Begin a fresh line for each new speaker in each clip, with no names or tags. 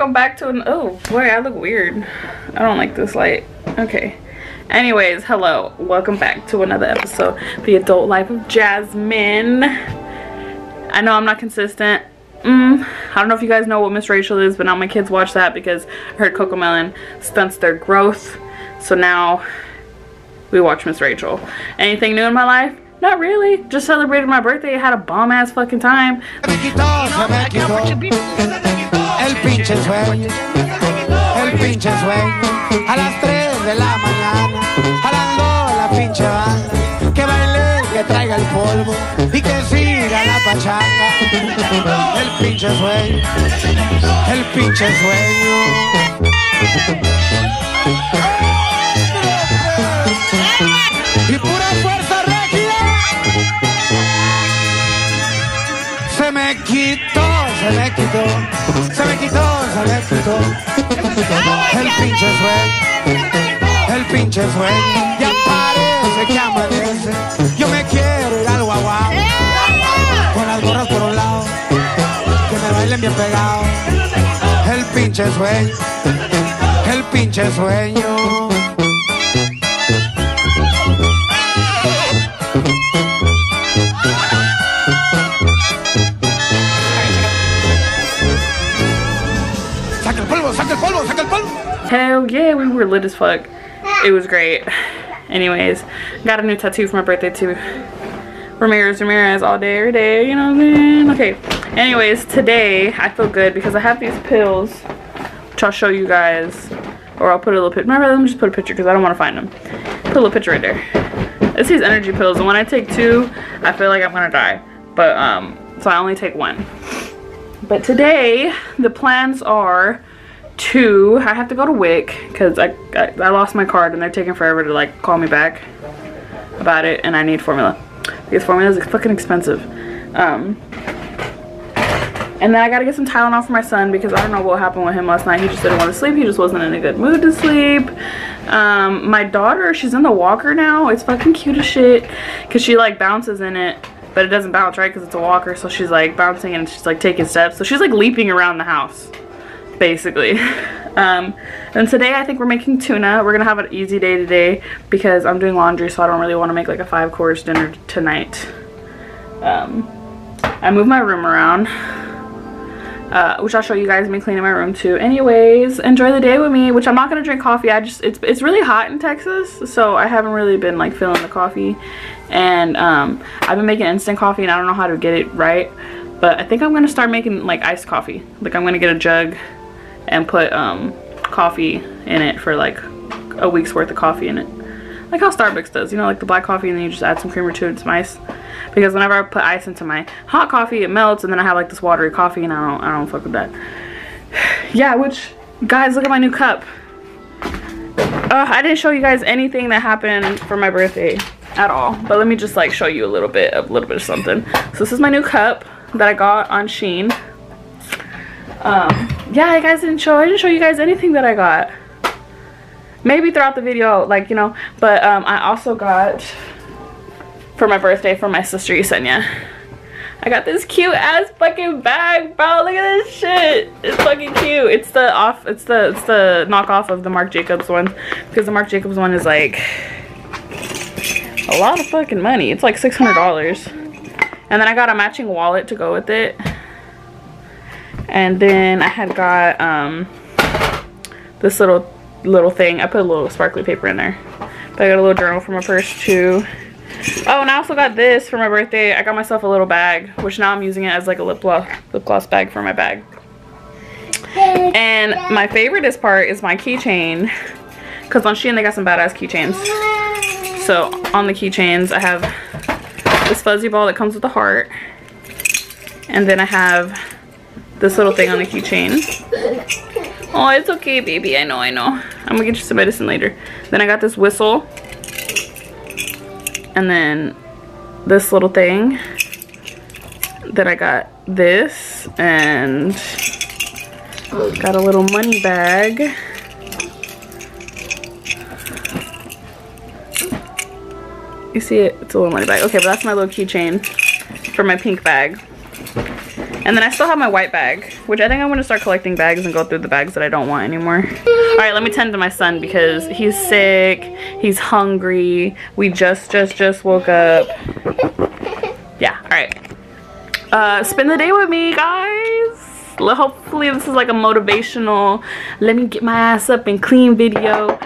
welcome back to an oh boy I look weird. I don't like this light. Okay. Anyways hello. Welcome back to another episode the adult life of Jasmine. I know I'm not consistent. Mm, I don't know if you guys know what Miss Rachel is but now my kids watch that because I heard Cocomelon stunts their growth. So now we watch Miss Rachel. Anything new in my life? Not really. Just celebrated my birthday. I had a bomb ass fucking time.
El pinche sueño, el pinche sueño. A las 3 de la mañana, jalando la pinche banda. Que baile, que traiga el polvo y que siga la pachanga. El pinche sueño, el pinche sueño. Y pura fuerza regia. Se me quitó, se me quitó, se me quitó, se me quitó. El pinche sueño, el pinche sueño. Ya parece que amanece. Yo me quiero ir al guaguá. Con las gorras por un lado, que me bailen bien pegado. El pinche sueño, el pinche sueño.
Hell yeah, we were lit as fuck. It was great. Anyways, got a new tattoo for my birthday too. Ramirez, Ramirez all day, every day, you know what I mean? Okay, anyways, today I feel good because I have these pills, which I'll show you guys. Or I'll put a little picture. Remember, let me just put a picture because I don't want to find them. Put a little picture right there. It's these energy pills, and when I take two, I feel like I'm gonna die. But, um, so I only take one. But today, the plans are to, I have to go to WIC because I, I, I lost my card and they're taking forever to like call me back about it and I need formula. Because formula is fucking expensive. Um, and then I gotta get some Tylenol for my son because I don't know what happened with him last night. He just didn't want to sleep. He just wasn't in a good mood to sleep. Um, my daughter, she's in the walker now. It's fucking cute as shit because she like bounces in it but it doesn't bounce right because it's a walker so she's like bouncing and she's like taking steps so she's like leaping around the house basically um, and today I think we're making tuna we're gonna have an easy day today because I'm doing laundry so I don't really want to make like a five course dinner tonight um, I moved my room around uh, which I'll show you guys me cleaning my room too. Anyways, enjoy the day with me, which I'm not gonna drink coffee. I just it's it's really hot in Texas, so I haven't really been like feeling the coffee. And um, I've been making instant coffee, and I don't know how to get it right. But I think I'm gonna start making like iced coffee. Like I'm gonna get a jug and put um, coffee in it for like a week's worth of coffee in it. Like how Starbucks does, you know, like the black coffee and then you just add some creamer to it and some ice. Because whenever I put ice into my hot coffee, it melts and then I have like this watery coffee and I don't I don't fuck with that. Yeah, which guys, look at my new cup. Uh, I didn't show you guys anything that happened for my birthday at all. But let me just like show you a little bit, a little bit of something. So this is my new cup that I got on Shein. Um, yeah, I guys didn't show, I didn't show you guys anything that I got maybe throughout the video like you know but um i also got for my birthday from my sister Yesenia. I got this cute ass fucking bag, bro. Look at this shit. It's fucking cute. It's the off it's the it's the knockoff of the Marc Jacobs one. Because the Marc Jacobs one is like a lot of fucking money. It's like six hundred dollars. And then I got a matching wallet to go with it. And then I had got um this little little thing. I put a little sparkly paper in there. But I got a little journal for my purse too. Oh, and I also got this for my birthday. I got myself a little bag, which now I'm using it as like a lip gloss, lip gloss bag for my bag. And my favoriteest part is my keychain. Because on Shein they got some badass keychains. So on the keychains I have this fuzzy ball that comes with a heart. And then I have this little thing on the keychain. Oh, it's okay, baby. I know, I know. I'm gonna get you some medicine later. Then I got this whistle. And then this little thing. Then I got this. And got a little money bag. You see it? It's a little money bag. Okay, but that's my little keychain for my pink bag. And then I still have my white bag, which I think I'm gonna start collecting bags and go through the bags that I don't want anymore. All right, let me tend to my son because he's sick, he's hungry. We just, just, just woke up. Yeah, all right. Uh, spend the day with me, guys. Hopefully this is like a motivational, let me get my ass up and clean video.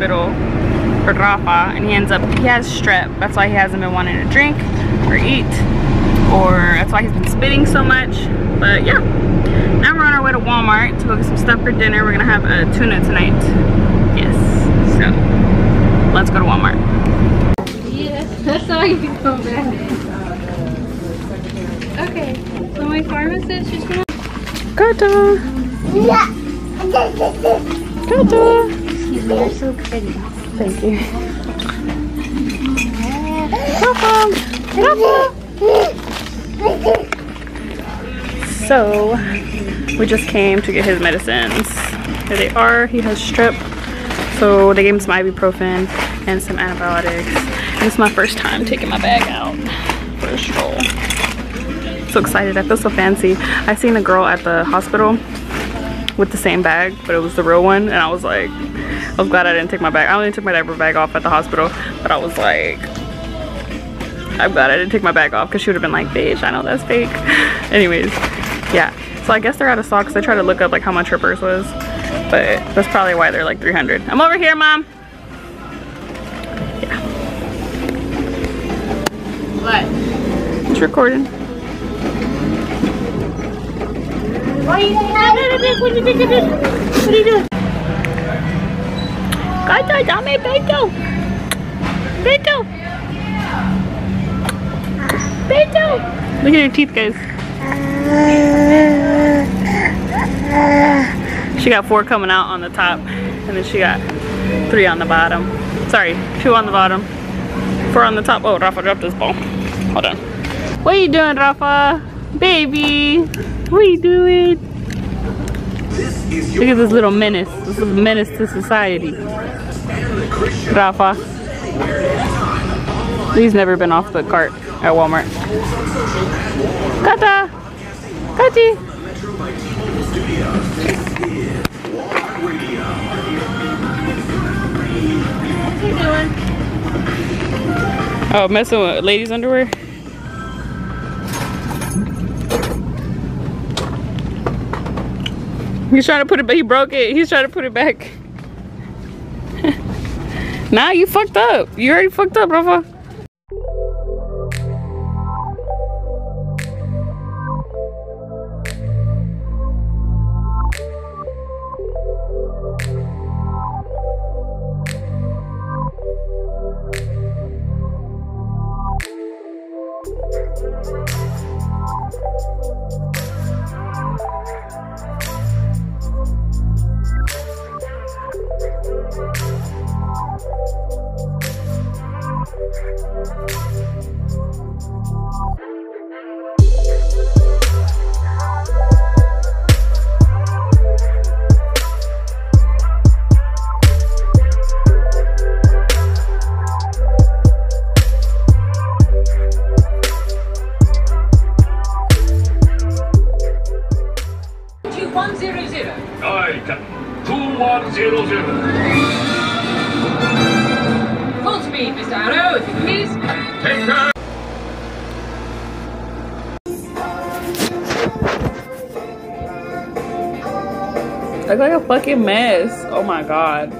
Hospital for Rafa, and he ends up he has strep. That's why he hasn't been wanting to drink or eat, or that's why he's been spitting so much. But yeah, now we're on our way to Walmart to go get some stuff for dinner. We're gonna have a tuna tonight. Yes, so let's go to Walmart.
Yeah, that's all you can come back. Okay, so my pharmacist she's gonna.
Gata, Gata.
Excuse you're so pretty.
Thank you. So, we just came to get his medicines. Here they are. He has strep. So they gave him some ibuprofen and some antibiotics. And this is my first time taking my bag out for a stroll. So excited. I feel so fancy. I seen a girl at the hospital with the same bag, but it was the real one. And I was like, I was glad I didn't take my bag. I only took my diaper bag off at the hospital, but I was like, I'm glad I didn't take my bag off because she would have been like, bitch, I know that's fake. Anyways, yeah. So I guess they're out of stock because I tried to look up like how much her purse was, but that's probably why they're like 300. I'm over here, mom. Yeah.
What?
It's recording.
Why are you doing? What are you doing? You doing?
Gata, dame pecho. Pecho. Pecho. Look at her teeth, guys. She got four coming out on the top, and then she got three on the bottom. Sorry, two on the bottom, four on the top. Oh, Rafa dropped his ball. Hold on. What are you doing, Rafa? Baby, what are you doing? Look at this little menace. This is a menace to society. Rafa. He's never been off the cart at Walmart. Kata! Kati!
What you doing?
Oh, messing with ladies' underwear? He's trying to put it back. He broke it. He's trying to put it back. nah, you fucked up. You already fucked up, Rafa. Look like a fucking mess. Oh my god.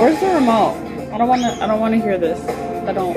Where's the remote? I don't wanna I don't wanna hear this. I don't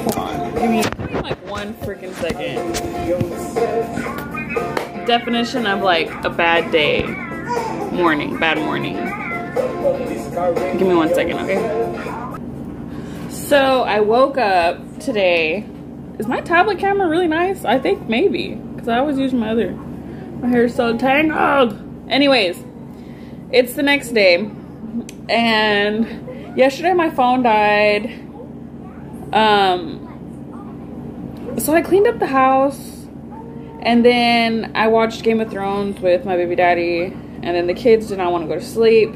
Hold on. Give me, like one freaking second. Definition of like a bad day. Morning. Bad morning. Give me one second, okay? So I woke up today. Is my tablet camera really nice? I think maybe. Because I always use my other. My hair's so tangled. Anyways, it's the next day. And yesterday my phone died. Um so I cleaned up the house and then I watched Game of Thrones with my baby daddy and then the kids did not want to go to sleep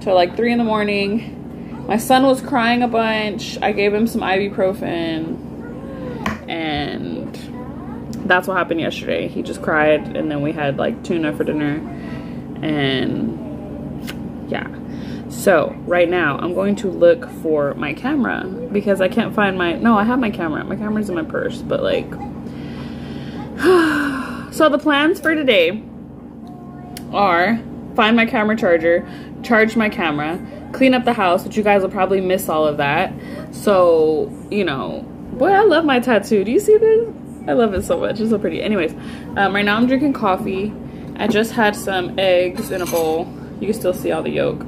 till like three in the morning. My son was crying a bunch. I gave him some ibuprofen and that's what happened yesterday. He just cried and then we had like tuna for dinner and yeah. So right now I'm going to look for my camera because I can't find my, no, I have my camera. My camera's in my purse, but like, so the plans for today are find my camera charger, charge my camera, clean up the house, which you guys will probably miss all of that. So, you know, boy, I love my tattoo. Do you see this? I love it so much. It's so pretty. Anyways, um, right now I'm drinking coffee. I just had some eggs in a bowl. You can still see all the yolk.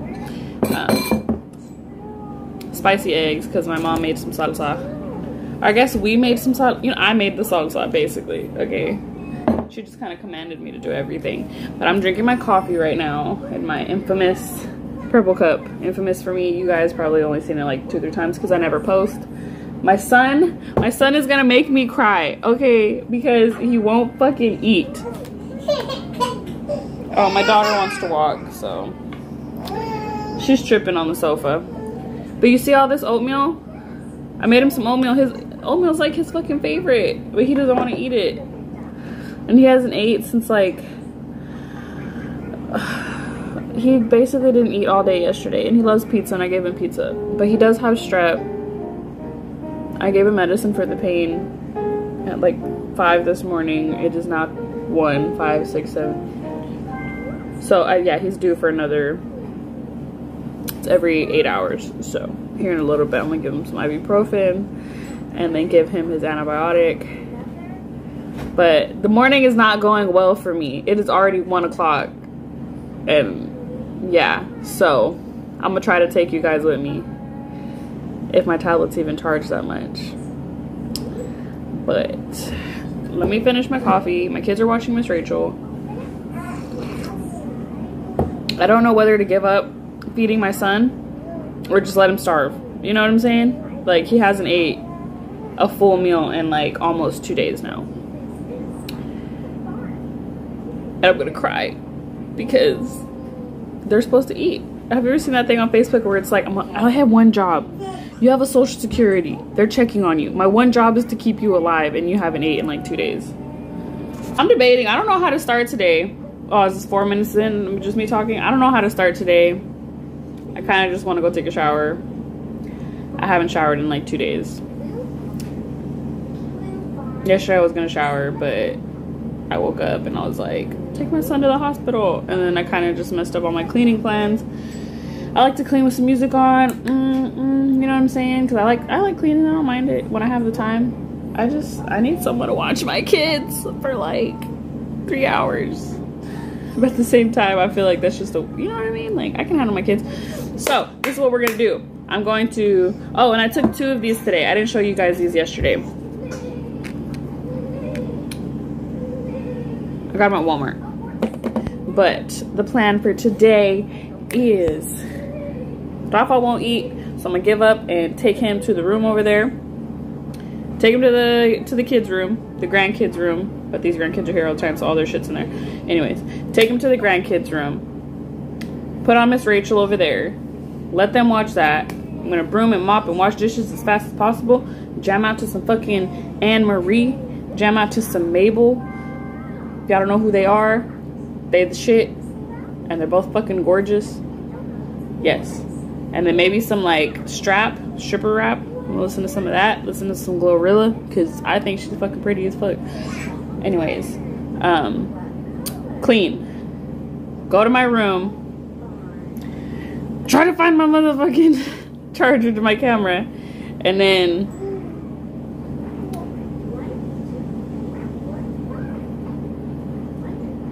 Um, spicy eggs because my mom made some salsa. I guess we made some salsa. You know, I made the salsa basically. Okay. She just kind of commanded me to do everything. But I'm drinking my coffee right now in my infamous purple cup. Infamous for me. You guys probably only seen it like two, three times because I never post. My son, my son is gonna make me cry, okay? Because he won't fucking eat. Oh, my daughter wants to walk, so she's tripping on the sofa. But you see all this oatmeal? I made him some oatmeal. His oatmeal's like his fucking favorite, but he doesn't want to eat it. And he hasn't ate since like he basically didn't eat all day yesterday and he loves pizza and I gave him pizza. But he does have strep. I gave him medicine for the pain at like five this morning. It is not one, five, six, seven. So uh, yeah, he's due for another it's every eight hours. So here in a little bit, I'm gonna give him some ibuprofen and then give him his antibiotic. But the morning is not going well for me. It is already one o'clock, and yeah, so I'm gonna try to take you guys with me if my tablet's even charged that much. But let me finish my coffee. My kids are watching Miss Rachel. I don't know whether to give up feeding my son or just let him starve. You know what I'm saying? Like he hasn't ate a full meal in like almost two days now. And I'm gonna cry because they're supposed to eat. Have you ever seen that thing on Facebook where it's like, I'm, I have one job. You have a social security. They're checking on you. My one job is to keep you alive and you haven't ate in like two days. I'm debating. I don't know how to start today. Oh, is this four minutes in? Just me talking? I don't know how to start today. I kind of just want to go take a shower. I haven't showered in like two days. Yesterday I was going to shower, but I woke up and I was like, take my son to the hospital. And then I kind of just messed up all my cleaning plans. I like to clean with some music on. Mm-mm, you know what I'm saying? Because I like I like cleaning. I don't mind it when I have the time. I just I need someone to watch my kids for like three hours. But at the same time, I feel like that's just a you know what I mean. Like I can handle my kids. So this is what we're gonna do. I'm going to. Oh, and I took two of these today. I didn't show you guys these yesterday. I got them at Walmart. But the plan for today is Rafa won't eat, so I'm gonna give up and take him to the room over there. Take him to the to the kids' room, the grandkids' room. But these grandkids are here all the time, so all their shit's in there. Anyways, take him to the grandkids' room. Put on Miss Rachel over there. Let them watch that. I'm gonna broom and mop and wash dishes as fast as possible. Jam out to some fucking Anne Marie. Jam out to some Mabel. If y'all don't know who they are, they the shit. And they're both fucking gorgeous. Yes. And then maybe some like strap, stripper rap. I'm gonna listen to some of that. Listen to some Glorilla, because I think she's fucking pretty as fuck. Anyways, um, clean. Go to my room. Try to find my motherfucking charger to my camera. And then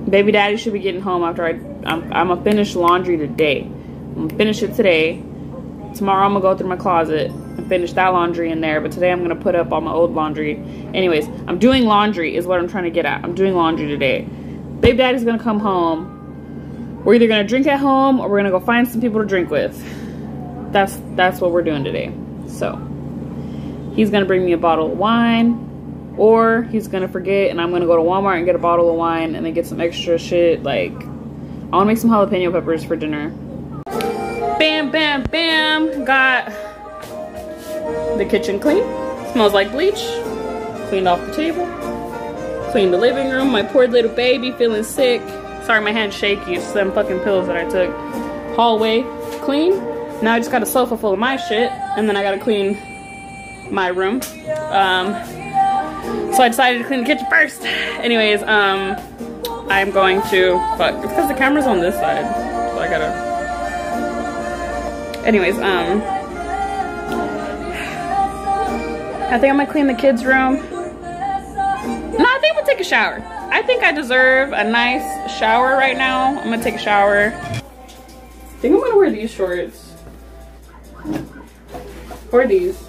baby daddy should be getting home after I I'm, I'm gonna finish laundry today. I'm gonna finish it today. Tomorrow I'm gonna go through my closet and finish that laundry in there. But today I'm gonna put up all my old laundry. Anyways, I'm doing laundry is what I'm trying to get at. I'm doing laundry today. Babe daddy's gonna come home. We're either gonna drink at home or we're gonna go find some people to drink with. That's that's what we're doing today. So he's gonna bring me a bottle of wine. Or he's gonna forget and I'm gonna go to Walmart and get a bottle of wine and then get some extra shit. Like, I wanna make some jalapeno peppers for dinner. Bam, bam, bam. Got the kitchen clean. Smells like bleach. Cleaned off the table. Cleaned the living room. My poor little baby feeling sick. Sorry, my hand's shaky. It's them fucking pills that I took. Hallway clean. Now I just got a sofa full of my shit. And then I gotta clean my room. Um, so I decided to clean the kitchen first. Anyways, um, I'm going to, fuck, it's because the camera's on this side. So I gotta, anyways, um, I think I'm gonna clean the kids' room. No, I think gonna take a shower. I think I deserve a nice shower right now. I'm gonna take a shower. I think I'm gonna wear these shorts. Or these.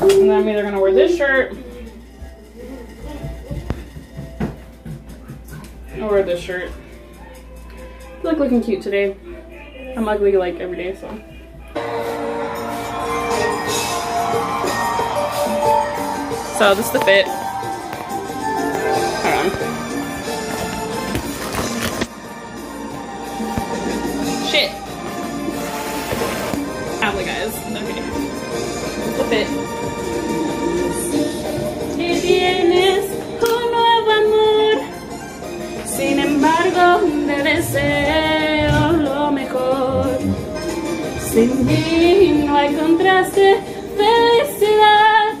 And then I'm either gonna wear this shirt or wear this shirt. I look looking cute today. I'm ugly like every day, so. So this is the fit. Hold on. Shit. Habla guys. Okay. This is the fit. Sin mí no hay contraste, felicidad.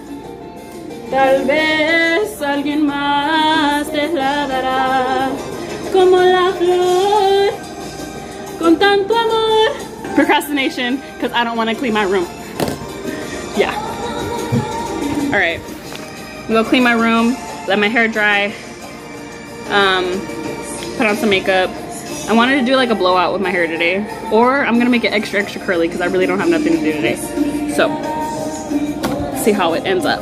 Tal vez alguien más te la dará. Como la flor, con tanto amor. Procrastination, because I don't want to clean my room. Yeah. All right. I'm gonna clean my room, let my hair dry, um, put on some makeup. I wanted to do like a blowout with my hair today, or I'm gonna make it extra, extra curly because I really don't have nothing to do today. So, see how it ends up.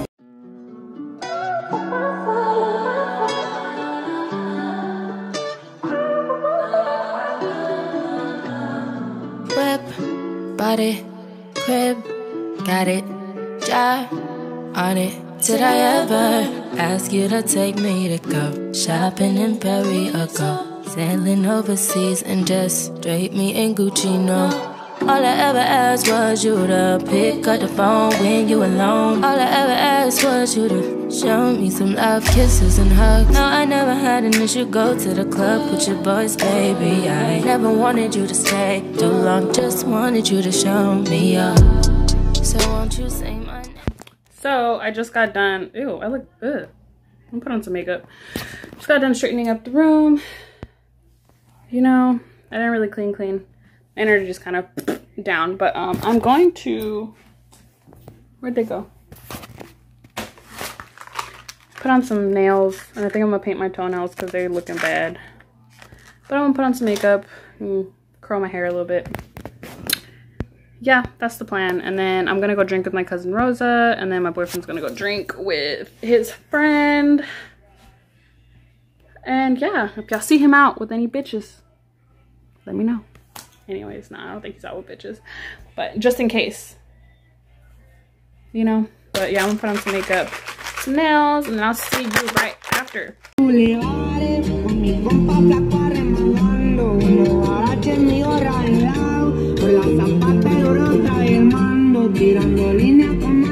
Whip, body, crib, got it, jar on it. Did I ever ask you to take me to go shopping in Paris or go sailing overseas and just drape me in Gucci? No. All I ever asked was you to pick up the phone when you alone. All I ever asked was you to show me some love, kisses and hugs. No, I never had an issue. Go to the club with your boys, baby. I never wanted you to stay too long. Just wanted you to show me up. So won't you say my name?
So I just got done. Ew, I look good. I'm put on some makeup. Just got done straightening up the room. You know, I didn't really clean clean. Energy just kind of down. But um, I'm going to... Where'd they go? Put on some nails. And I think I'm going to paint my toenails because they're looking bad. But I'm going to put on some makeup and curl my hair a little bit. Yeah, that's the plan. And then I'm going to go drink with my cousin Rosa. And then my boyfriend's going to go drink with his friend. And yeah, if y'all see him out with any bitches, let me know. Anyways, nah, I don't think he's out with bitches. But just in case. You know? But yeah, I'm gonna put on some makeup, some nails, and I'll see you right after.
tirando líneas como